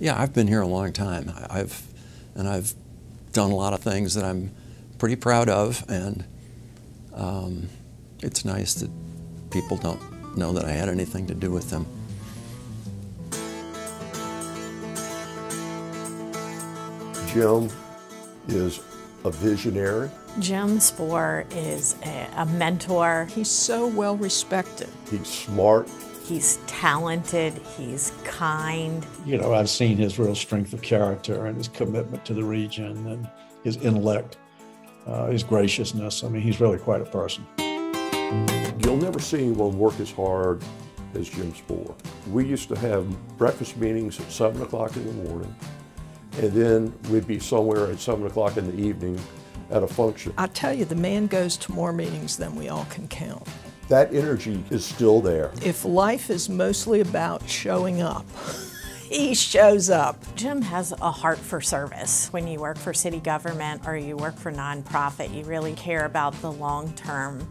Yeah, I've been here a long time. I've and I've done a lot of things that I'm pretty proud of, and um, it's nice that people don't know that I had anything to do with them. Jim is a visionary. Jim Spore is a, a mentor. He's so well respected. He's smart. He's talented. He's kind. You know, I've seen his real strength of character and his commitment to the region and his intellect, uh, his graciousness. I mean, he's really quite a person. You'll never see anyone work as hard as Jim Spore. We used to have breakfast meetings at 7 o'clock in the morning, and then we'd be somewhere at 7 o'clock in the evening at a function. I tell you, the man goes to more meetings than we all can count. That energy is still there. If life is mostly about showing up, he shows up. Jim has a heart for service. When you work for city government or you work for nonprofit, you really care about the long-term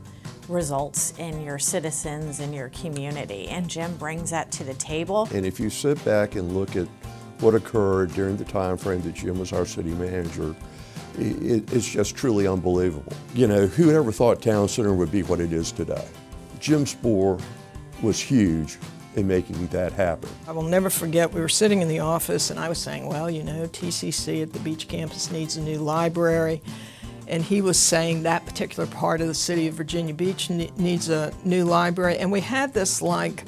results in your citizens and your community. And Jim brings that to the table. And if you sit back and look at what occurred during the time frame that Jim was our city manager, it, it's just truly unbelievable. You know, who ever thought Town Center would be what it is today? Jim Spore was huge in making that happen. I will never forget, we were sitting in the office and I was saying, well, you know, TCC at the beach campus needs a new library. And he was saying that particular part of the city of Virginia Beach needs a new library. And we had this like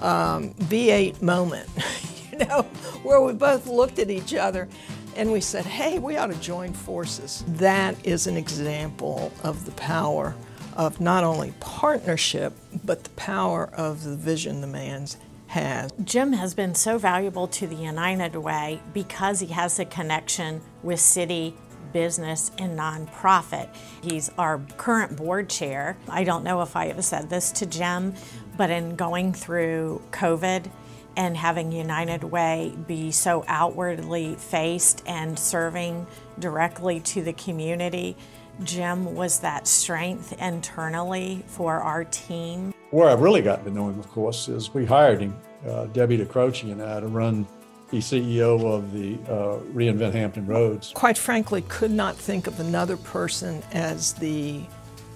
um, V8 moment, you know, where we both looked at each other and we said, hey, we ought to join forces. That is an example of the power of not only partnership, but the power of the vision the man's has. Jim has been so valuable to the United Way because he has a connection with city business and nonprofit. He's our current board chair. I don't know if I have said this to Jim, but in going through COVID and having United Way be so outwardly faced and serving directly to the community, Jim was that strength internally for our team. Where I've really gotten to know him, of course, is we hired him, uh, Debbie DiCroce and I, to run the CEO of the uh, Reinvent Hampton Roads. Quite frankly, could not think of another person as the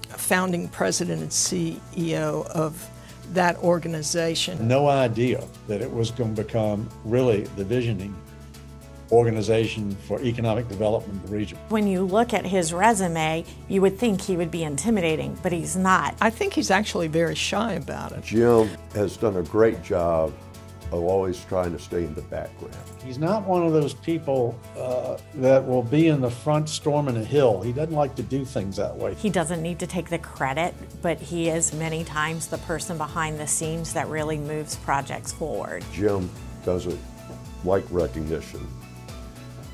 founding president and CEO of that organization. No idea that it was going to become really the visioning organization for economic development of the region. When you look at his resume, you would think he would be intimidating, but he's not. I think he's actually very shy about it. Jim has done a great job of always trying to stay in the background. He's not one of those people uh, that will be in the front storming a hill. He doesn't like to do things that way. He doesn't need to take the credit, but he is many times the person behind the scenes that really moves projects forward. Jim doesn't like recognition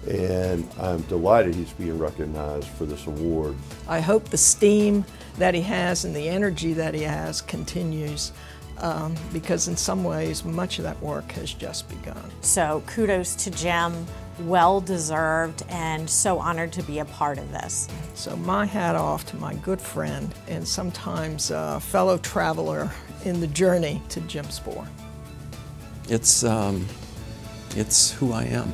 and I'm delighted he's being recognized for this award. I hope the steam that he has and the energy that he has continues um, because in some ways much of that work has just begun. So kudos to Jim, well deserved and so honored to be a part of this. So my hat off to my good friend and sometimes uh, fellow traveler in the journey to Jim Spore. It's, um, it's who I am.